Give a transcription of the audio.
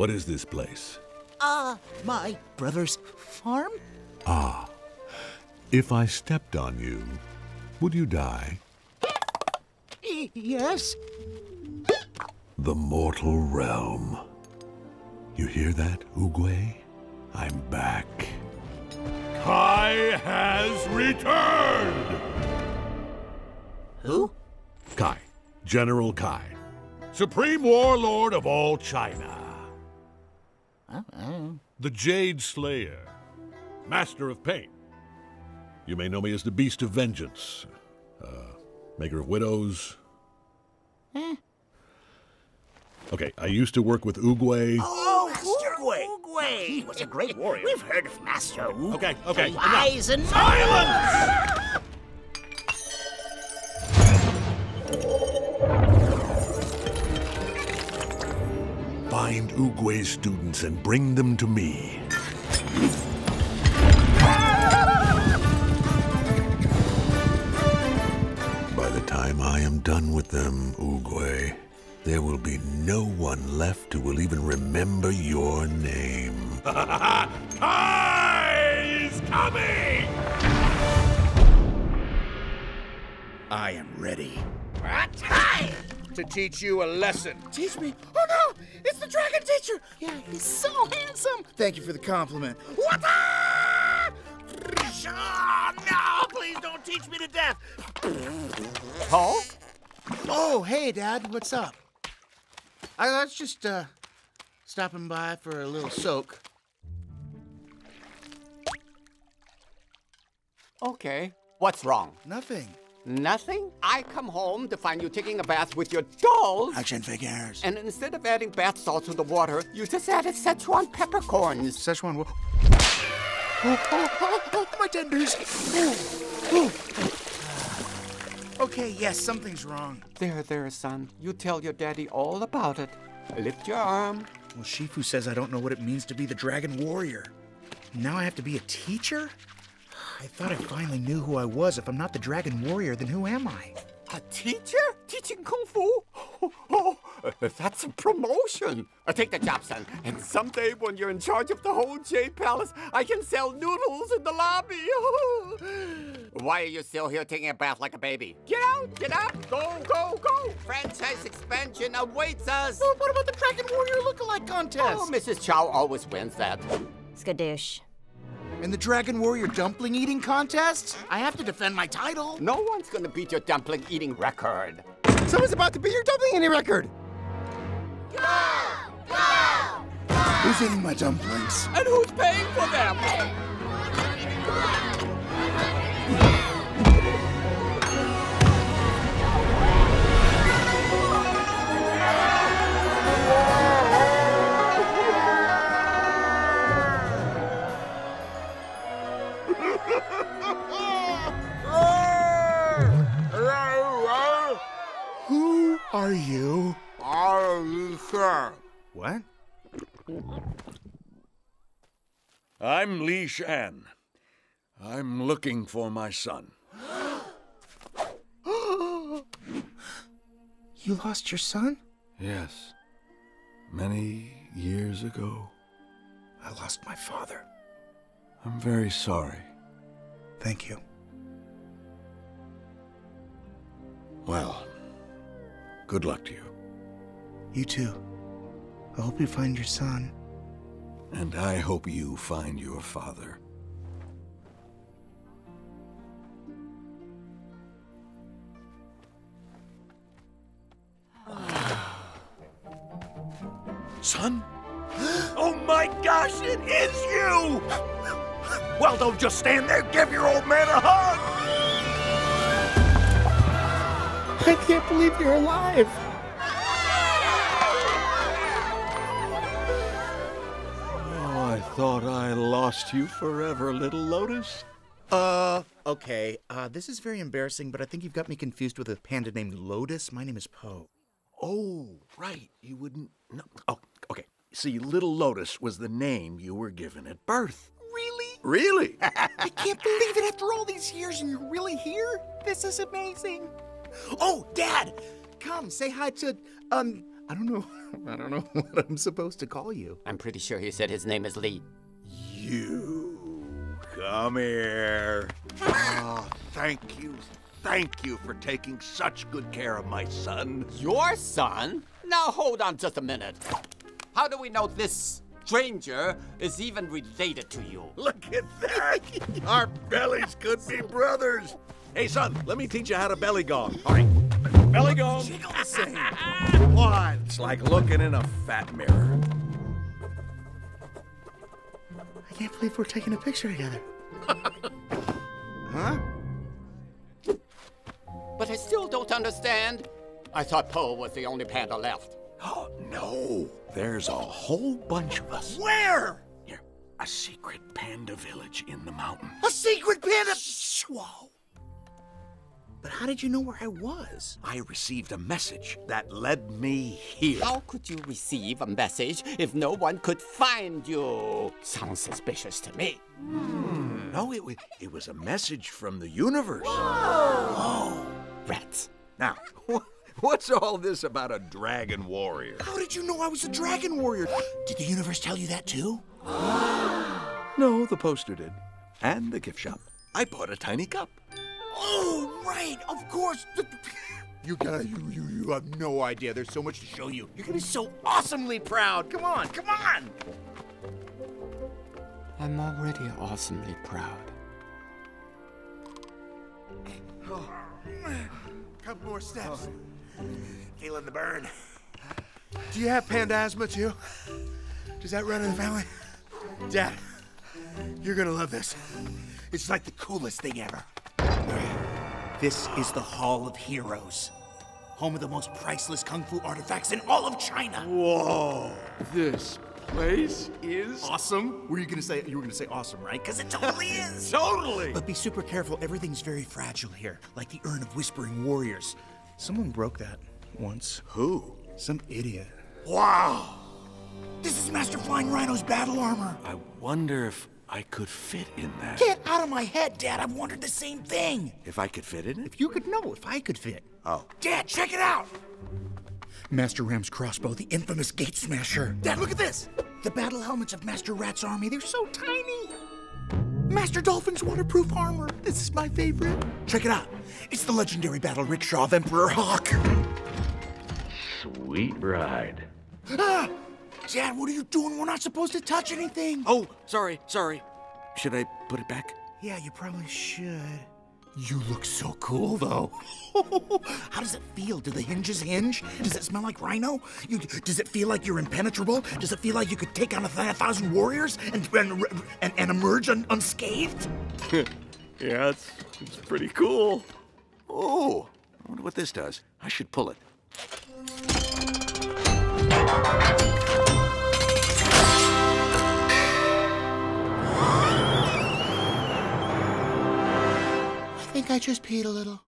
What is this place? Uh, my brother's farm? Ah. If I stepped on you, would you die? Yes. The mortal realm. You hear that, Oogway? I'm back. Kai has returned! Who? Kai. General Kai. Supreme warlord of all China. Oh, oh. The Jade Slayer. Master of pain. You may know me as the Beast of Vengeance. Uh, maker of widows. Eh. Okay, I used to work with Oogway. Oh, Master Oogway. He was a great warrior. We've heard of Master Oogway. Okay, okay, enough. Eyes and Silence! Find Oogway's students and bring them to me. By the time I am done with them, Oogway, there will be no one left who will even remember your name. Kai is coming! I am ready Hi! to teach you a lesson. Teach me. No! It's the dragon teacher! Yeah, he's so handsome! Thank you for the compliment. What? Ah! Oh, no! Please don't teach me to death! Po? Oh, hey, Dad. What's up? I was just uh, stopping by for a little soak. Okay. What's wrong? Nothing. Nothing? I come home to find you taking a bath with your dolls. Action figures. And instead of adding bath salts to the water, you just added Szechuan peppercorns. Szechuan. Wo- oh, oh, oh, oh, my tenders. Okay, yes, something's wrong. There, there, son. You tell your daddy all about it. Lift your arm. Well, Shifu says I don't know what it means to be the Dragon Warrior. Now I have to be a teacher? I thought I finally knew who I was. If I'm not the Dragon Warrior, then who am I? A teacher? Teaching kung fu? Oh, that's a promotion. Uh, take the job, son. And someday, when you're in charge of the whole Jade Palace, I can sell noodles in the lobby. Why are you still here taking a bath like a baby? Get out! Get out! Go, go, go! Franchise expansion awaits us. Oh, what about the Dragon Warrior lookalike contest? Oh, Mrs. Chow always wins that. Skadoosh. And the Dragon Warrior dumpling eating contest? I have to defend my title. No one's gonna beat your dumpling eating record. Someone's about to beat your dumpling eating record. Go! Go! Who's eating my dumplings? And who's paying for them? Are you? Are you sure? What? I'm Li Shan. I'm looking for my son. You lost your son? Yes. Many years ago. I lost my father. I'm very sorry. Thank you. Well, good luck to you. You too. I hope you find your son. And I hope you find your father. Son? Oh my gosh, it is you! Well, don't just stand there. Give your old man a hug! I can't believe you're alive. Oh, I thought I lost you forever, little Lotus. Uh, okay. Uh, this is very embarrassing, but I think you've got me confused with a panda named Lotus. My name is Po. Oh, right. You wouldn't. No. Oh, okay. See, Little Lotus was the name you were given at birth. Really? Really? I can't believe it after all these years and you're really here. This is amazing. Oh, Dad! Come, say hi to, um, I don't know. I don't know what I'm supposed to call you. I'm pretty sure he said his name is Lee. You come here. Oh, thank you. Thank you for taking such good care of my son. Your son? Now hold on just a minute. How do we know this stranger is even related to you? Look at that. Our bellies could be brothers. Hey, son, let me teach you how to belly gong. All right. Belly gong. Why? It's like looking in a fat mirror. I can't believe we're taking a picture together. Huh? But I still don't understand. I thought Po was the only panda left. Oh, no. There's a whole bunch of us. Where? Here, a secret panda village in the mountains. A secret panda. Whoa. But how did you know where I was? I received a message that led me here. How could you receive a message if no one could find you? Sounds suspicious to me. Hmm. No, it, wa- it was a message from the universe. Whoa! Oh. Rats. Now, what's all this about a dragon warrior? How did you know I was a dragon warrior? Did the universe tell you that too? No, the poster did. And the gift shop. I bought a tiny cup. Oh, right, of course. You guys, you, you, you have no idea. There's so much to show you. You're gonna be so awesomely proud. Come on, come on. I'm already awesomely proud. Oh, A couple more steps. Feeling the burn. Do you have panda asthma too? Does that run in the family? Dad, you're gonna love this. It's like the coolest thing ever. This is the Hall of Heroes, home of the most priceless kung fu artifacts in all of China. Whoa, this place is Awesome. Were you gonna say you were gonna say awesome, right? Because it totally is. totally. But be super careful. Everything's very fragile here, like the urn of whispering warriors. Someone broke that once. Who? Some idiot. Wow. This is Master Flying Rhino's battle armor. I wonder if I could fit in that. Get out of my head, Dad. I've wondered the same thing. If I could fit in it? If you could know, if I could fit. Oh. Dad, check it out. Master Ram's crossbow, the infamous gate smasher. Dad, look at this. The battle helmets of Master Rat's army, they're so tiny. Master Dolphin's waterproof armor. This is my favorite. Check it out. It's the legendary battle rickshaw of Emperor Hawk. Sweet ride. Ah! Dad, what are you doing? We're not supposed to touch anything. Oh, sorry, sorry. Should I put it back? Yeah, you probably should. You look so cool, though. How does it feel? Do the hinges hinge? Does it smell like rhino? You, does it feel like you're impenetrable? Does it feel like you could take on a, th- a thousand warriors and and, and, and emerge un- unscathed? Yeah, it's, it's pretty cool. Oh, I wonder what this does. I should pull it. I just peed a little.